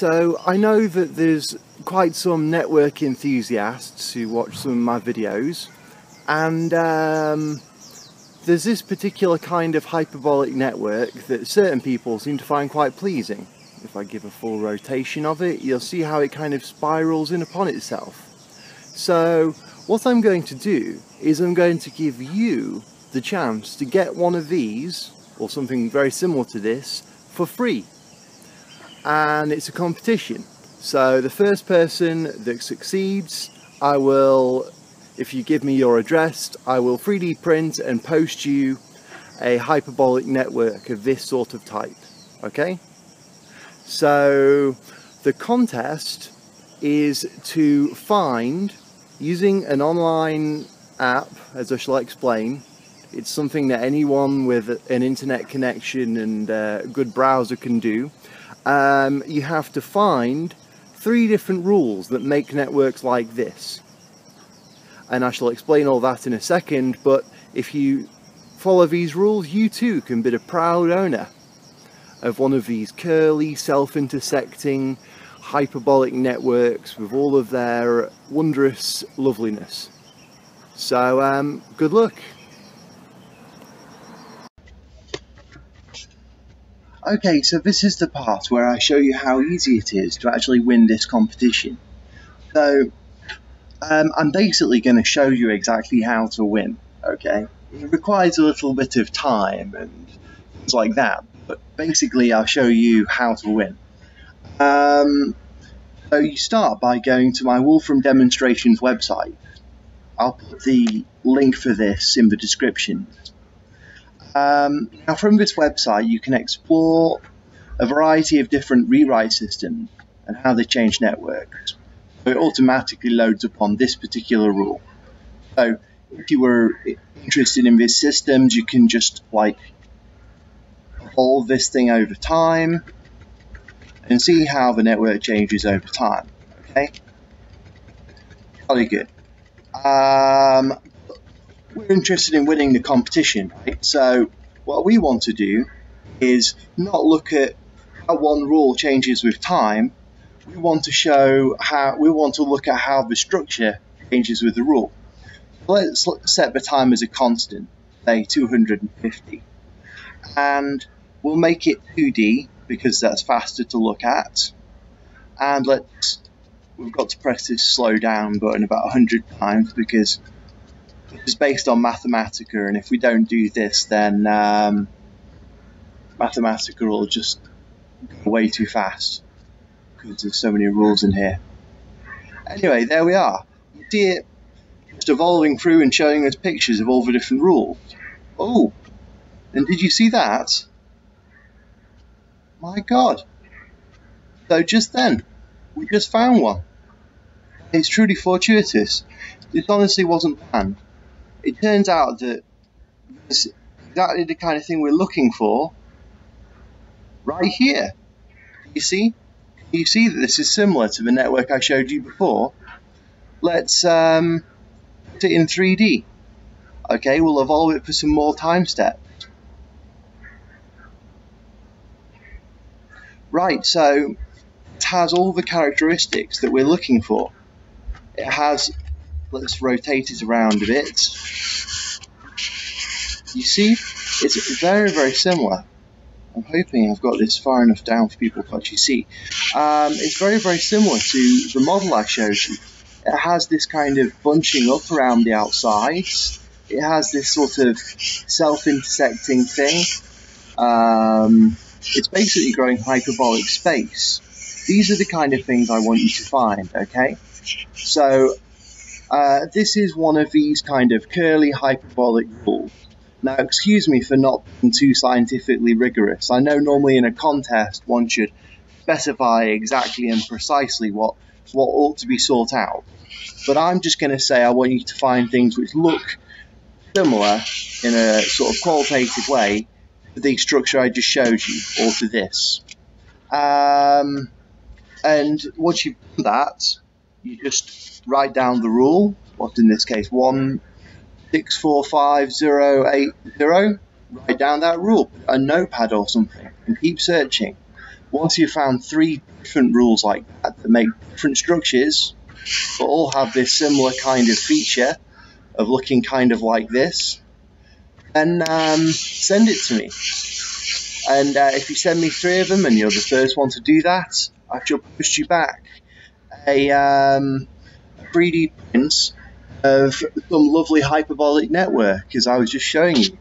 So I know that there's quite some network enthusiasts who watch some of my videos and um, there's this particular kind of hyperbolic network that certain people seem to find quite pleasing. If I give a full rotation of it, you'll see how it kind of spirals in upon itself. So what I'm going to do is I'm going to give you the chance to get one of these, or something very similar to this, for free. And it's a competition. So the first person that succeeds, I will if you give me your address, I will 3D print and post you a hyperbolic network of this sort of type. Okay? So the contest is to find, using an online app, as I shall explain, it's something that anyone with an internet connection and a good browser can do. Um, you have to find three different rules that make networks like this and I shall explain all that in a second but if you follow these rules you too can be the proud owner of one of these curly self-intersecting hyperbolic networks with all of their wondrous loveliness. So um, good luck. Okay, so this is the part where I show you how easy it is to actually win this competition. So um, I'm basically going to show you exactly how to win, okay? It requires a little bit of time and things like that, but basically I'll show you how to win. Um, so you start by going to my Wolfram Demonstrations website. I'll put the link for this in the description. Um, now from this website you can explore a variety of different rewrite systems and how they change networks So it automatically loads upon this particular rule. So if you were interested in these systems, you can just like hold this thing over time and see how the network changes over time. Okay, very good. Um, we're interested in winning the competition, right? So what we want to do is not look at how one rule changes with time, we want to show how we want to look at how the structure changes with the rule. Let's set the time as a constant, say 250, and we'll make it 2D because that's faster to look at. And let's we've got to press this slow down button about 100 times because it's based on Mathematica, and if we don't do this, then um, Mathematica will just go way too fast because there's so many rules in here. Anyway, there we are. You see it just evolving through and showing us pictures of all the different rules. Oh, and did you see that? My god. So just then, we just found one. It's truly fortuitous. This honestly wasn't planned. It turns out that it's exactly the kind of thing we're looking for right here. You see? you see that this is similar to the network I showed you before. Let's um, put it in 3D. Okay, we'll evolve it for some more time steps. Right, so it has all the characteristics that we're looking for. It has, let's rotate it around a bit. You see, it's very, very similar. I'm hoping I've got this far enough down for people to actually see. Um, it's very, very similar to the model I showed you. It has this kind of bunching up around the outsides. It has this sort of self-intersecting thing. Um, it's basically growing hyperbolic space. These are the kind of things I want you to find, okay? So, uh, this is one of these kind of curly hyperbolic rules. Now, excuse me for not being too scientifically rigorous. I know normally in a contest one should specify exactly and precisely what, what ought to be sought out. But I'm just going to say I want you to find things which look similar in a sort of qualitative way to the structure I just showed you, or to this. Um, and once you've done that, you just write down the rule, what in this case, one 64580, write down that rule, a notepad or something, and keep searching. once you've found three different rules like that that make different structures, but all have this similar kind of feature of looking kind of like this, then um, send it to me. And uh, if you send me three of them and you're the first one to do that, I shall post you back a, um, a 3D print of some lovely hyperbolic network as I was just showing you.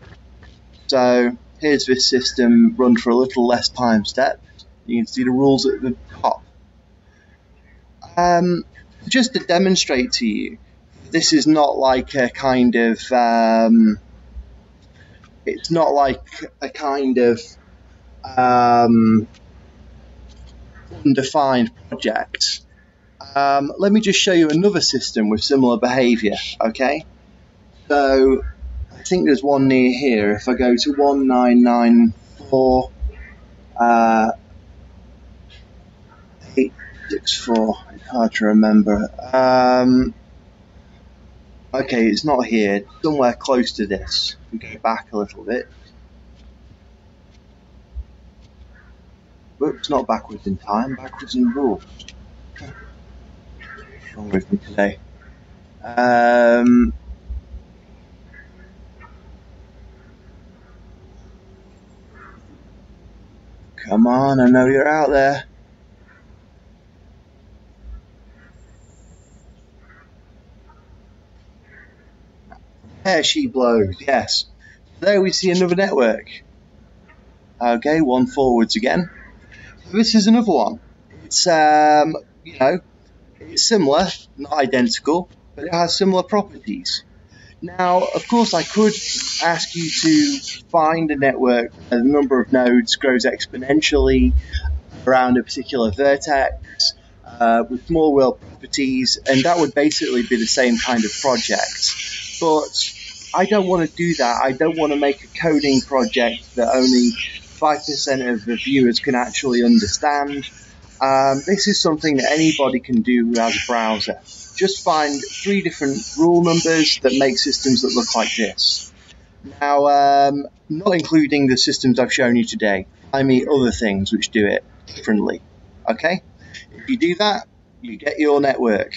So here's this system run for a little less time step. You can see the rules at the top. Um, just to demonstrate to you, this is not like a kind of, um, it's not like a kind of um, undefined project. Um, let me just show you another system with similar behavior, okay? So, I think there's one near here. If I go to 1994, uh, 864, it's hard to remember. Um, okay, it's not here, somewhere close to this. We go back a little bit. Whoops, not backwards in time, backwards in rules. With me today? Um, come on, I know you're out there. There she blows, yes. There we see another network. Okay, one forwards again. This is another one. It's, um, you know, it's similar, not identical, but it has similar properties. Now, of course, I could ask you to find a network where the number of nodes grows exponentially around a particular vertex uh, with small world properties, and that would basically be the same kind of project. But I don't want to do that. I don't want to make a coding project that only 5% of the viewers can actually understand. Um, this is something that anybody can do has a browser. Just find three different rule numbers that make systems that look like this. Now, um, not including the systems I've shown you today. I mean other things which do it differently. Okay? If you do that, you get your network.